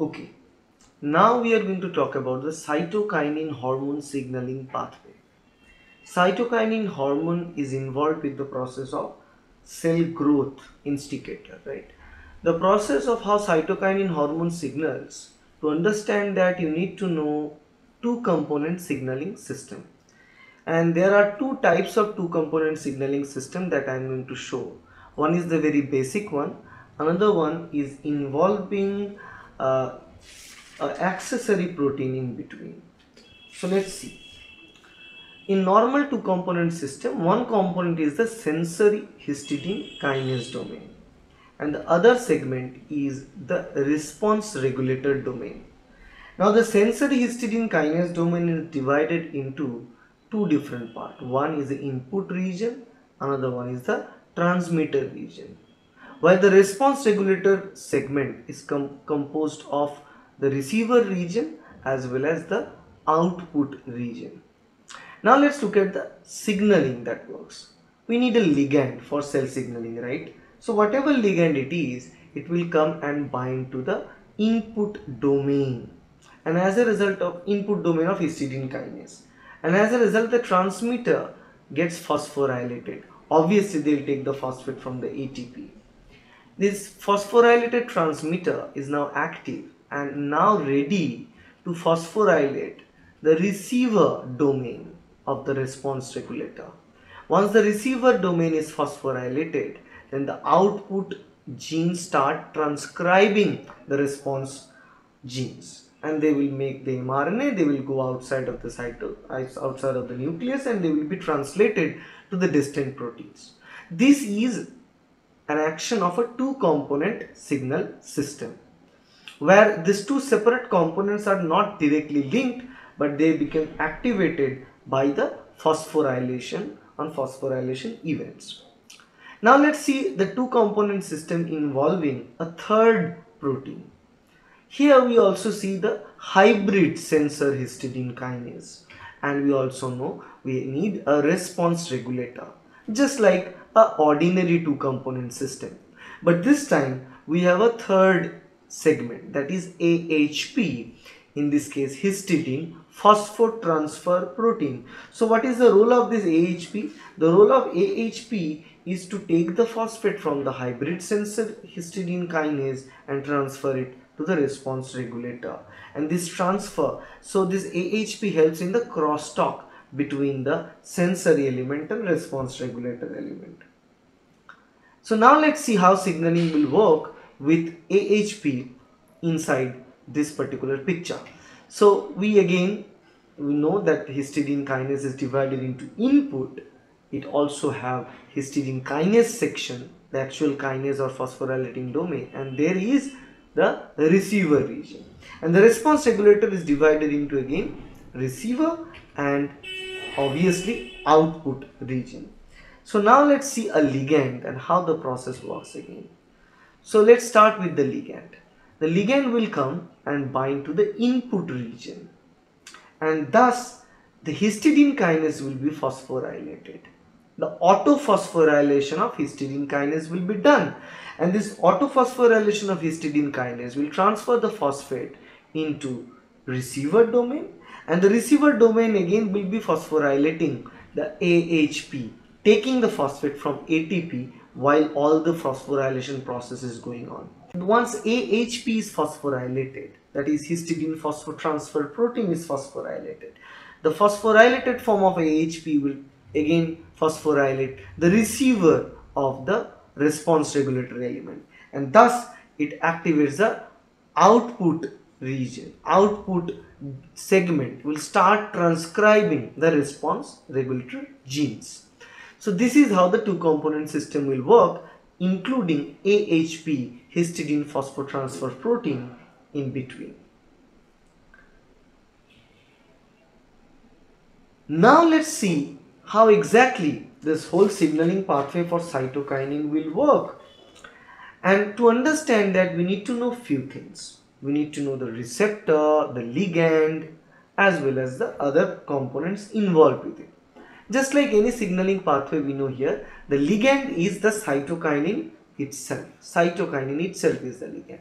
Okay, now we are going to talk about the cytokinin hormone signaling pathway. Cytokinin hormone is involved with the process of cell growth instigator, right? The process of how cytokinin hormone signals, to understand that you need to know two component signaling system. And there are two types of two component signaling system that I am going to show. One is the very basic one, another one is involving uh, accessory protein in between. So let's see. In normal two component system, one component is the sensory histidine kinase domain and the other segment is the response regulator domain. Now the sensory histidine kinase domain is divided into two different parts. One is the input region, another one is the transmitter region. While the response regulator segment is com composed of the receiver region as well as the output region. Now let's look at the signaling that works. We need a ligand for cell signaling, right? So whatever ligand it is, it will come and bind to the input domain and as a result of input domain of histidine kinase and as a result the transmitter gets phosphorylated. Obviously they will take the phosphate from the ATP. This phosphorylated transmitter is now active and now ready to phosphorylate the receiver domain of the response regulator. Once the receiver domain is phosphorylated, then the output genes start transcribing the response genes and they will make the mRNA, they will go outside of the cyto, outside of the nucleus and they will be translated to the distant proteins. This is action of a two component signal system where these two separate components are not directly linked but they become activated by the phosphorylation and phosphorylation events. Now let's see the two component system involving a third protein. Here we also see the hybrid sensor histidine kinase and we also know we need a response regulator just like a ordinary two component system. But this time we have a third segment that is AHP in this case histidine phosphotransfer protein. So what is the role of this AHP? The role of AHP is to take the phosphate from the hybrid sensor histidine kinase and transfer it to the response regulator and this transfer so this AHP helps in the crosstalk between the sensory element and response regulator element. So now let's see how signaling will work with AHP inside this particular picture. So we again we know that histidine kinase is divided into input. It also have histidine kinase section, the actual kinase or phosphorylating domain and there is the receiver region. And the response regulator is divided into again receiver and obviously output region. So now let's see a ligand and how the process works again. So let's start with the ligand. The ligand will come and bind to the input region and thus the histidine kinase will be phosphorylated. The autophosphorylation of histidine kinase will be done and this autophosphorylation of histidine kinase will transfer the phosphate into receiver domain and the receiver domain again will be phosphorylating the AHP taking the phosphate from ATP while all the phosphorylation process is going on. Once AHP is phosphorylated, that is histidine phosphotransfer protein is phosphorylated, the phosphorylated form of AHP will again phosphorylate the receiver of the response regulatory element and thus it activates the output region, output segment will start transcribing the response regulator genes. So this is how the two component system will work including AHP histidine phosphotransfer protein in between. Now let's see how exactly this whole signaling pathway for cytokinin will work. And to understand that we need to know few things. We need to know the receptor, the ligand as well as the other components involved with it. Just like any signaling pathway we know here, the ligand is the cytokinin itself. Cytokinin itself is the ligand.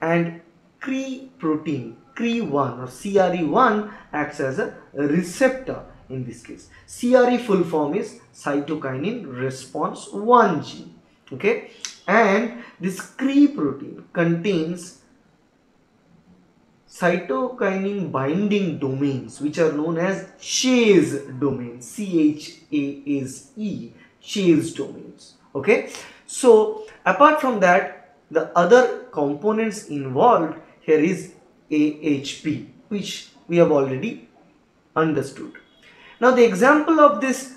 And Cre protein, CRE1 or CRE1 acts as a receptor in this case. CRE full form is cytokinin response 1 gene. Okay, and this CRE protein contains cytokinin binding domains which are known as chase domains c-h-a-s-e chase domains. Okay? So apart from that the other components involved here is AHP which we have already understood. Now the example of this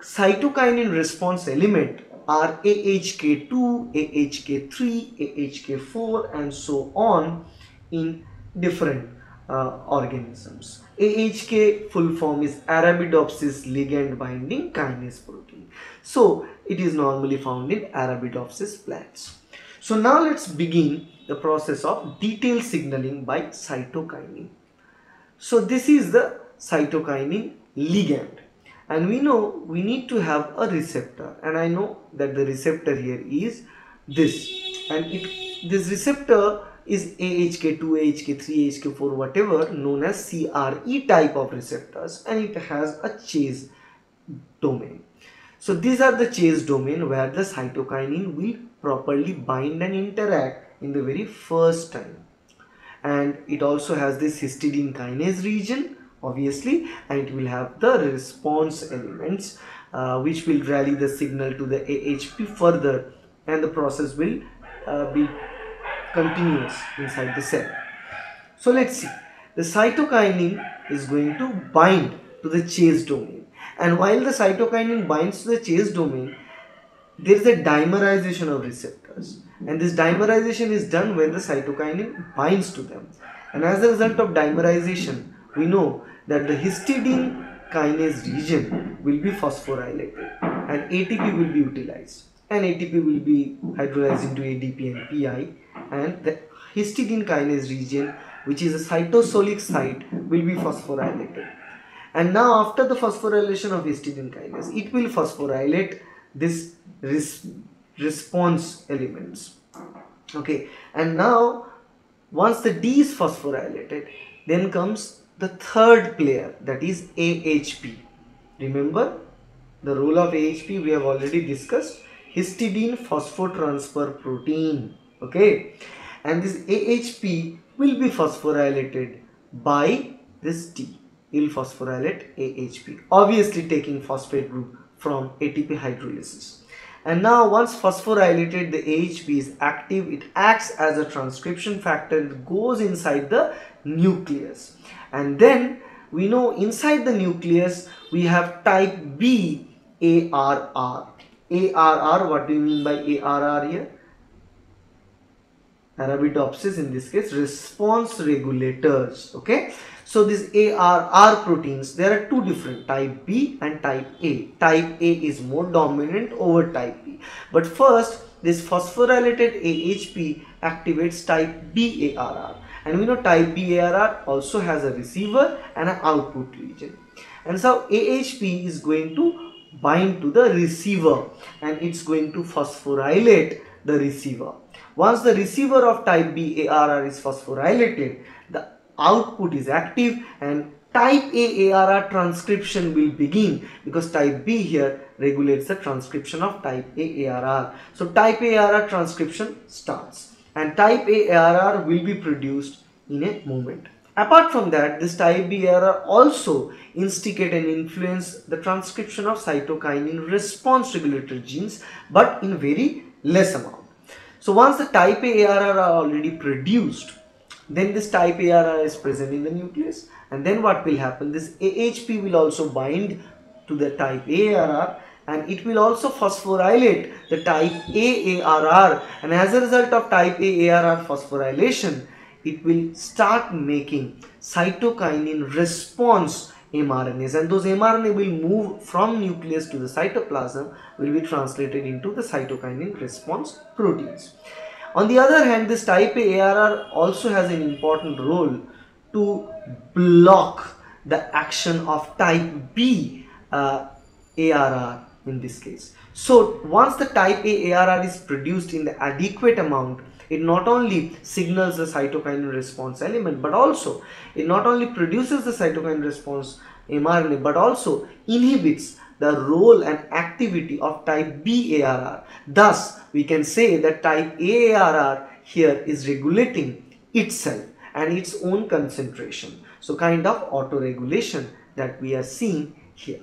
cytokinin response element are AHK2, AHK3, AHK4 and so on in different uh, organisms. AHK full form is Arabidopsis ligand binding kinase protein. So it is normally found in Arabidopsis plants. So now let's begin the process of detailed signaling by cytokinin. So this is the cytokinin ligand and we know we need to have a receptor and I know that the receptor here is this and it this receptor is AHK2, AHK3, AHK4 whatever known as CRE type of receptors and it has a chase domain. So these are the chase domain where the cytokinin will properly bind and interact in the very first time. And it also has this histidine kinase region obviously and it will have the response elements uh, which will rally the signal to the AHP further and the process will uh, be continuous inside the cell. So let's see. The cytokinin is going to bind to the chase domain. And while the cytokinin binds to the chase domain, there is a dimerization of receptors. And this dimerization is done when the cytokinin binds to them. And as a result of dimerization, we know that the histidine kinase region will be phosphorylated and ATP will be utilized. And ATP will be hydrolyzed into ADP and PI and the histidine kinase region which is a cytosolic site will be phosphorylated. And now after the phosphorylation of histidine kinase it will phosphorylate this res response elements. Okay. And now once the D is phosphorylated then comes the third player that is AHP remember the role of AHP we have already discussed histidine phosphotransfer protein okay? And this AHP will be phosphorylated by this T. Will phosphorylate AHP obviously taking phosphate group from ATP hydrolysis. And now once phosphorylated the AHP is active. It acts as a transcription factor. It goes inside the nucleus. And then we know inside the nucleus we have type B ARR ARR what do you mean by ARR here? Arabidopsis in this case response regulators okay? So these ARR proteins there are two different type B and type A. Type A is more dominant over type B. But first this phosphorylated AHP activates type B ARR and we know type B ARR also has a receiver and an output region. And so AHP is going to bind to the receiver and it's going to phosphorylate the receiver once the receiver of type B ARR is phosphorylated, the output is active and type A ARR transcription will begin because type B here regulates the transcription of type A ARR. So type A ARR transcription starts and type A ARR will be produced in a moment. Apart from that, this type B ARR also instigate and influence the transcription of cytokinin response regulatory genes but in very less amount. So once the type A ARR are already produced, then this type ARR is present in the nucleus and then what will happen? This AHP will also bind to the type A ARR and it will also phosphorylate the type A ARR and as a result of type A ARR phosphorylation, it will start making cytokinin response mRNAs and those mRNA will move from nucleus to the cytoplasm will be translated into the cytokinin response proteins. On the other hand this type A ARR also has an important role to block the action of type B uh, ARR in this case. So once the type A ARR is produced in the adequate amount it not only signals the cytokine response element but also it not only produces the cytokine response mRNA but also inhibits the role and activity of type B ARR. Thus, we can say that type A ARR here is regulating itself and its own concentration. So, kind of auto-regulation that we are seeing here.